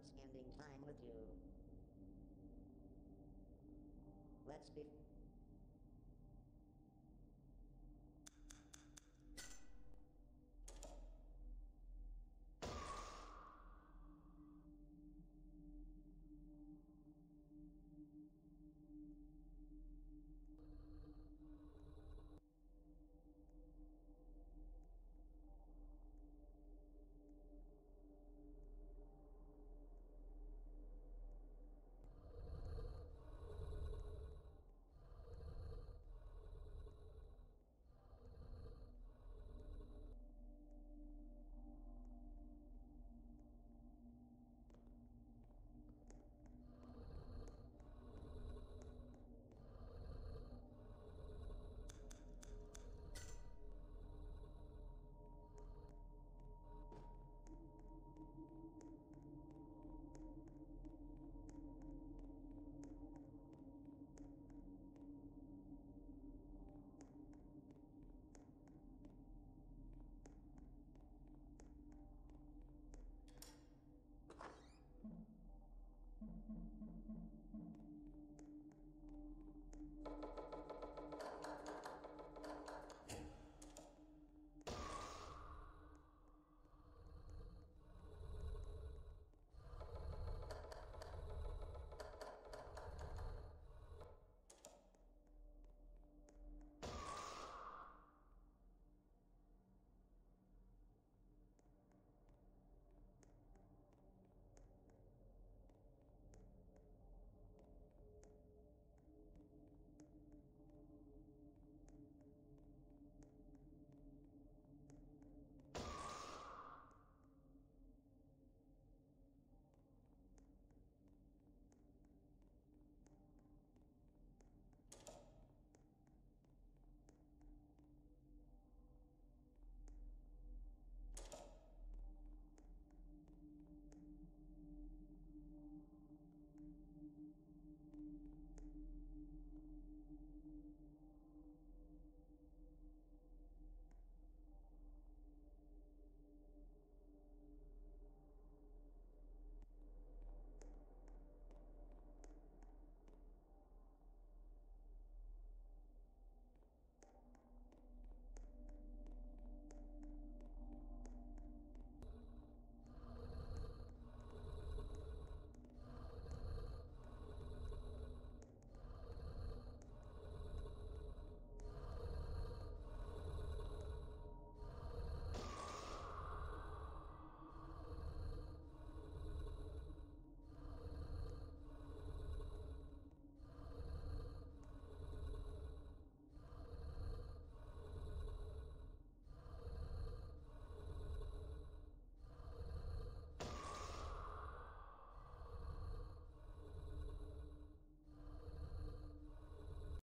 love spending time with you. Let's be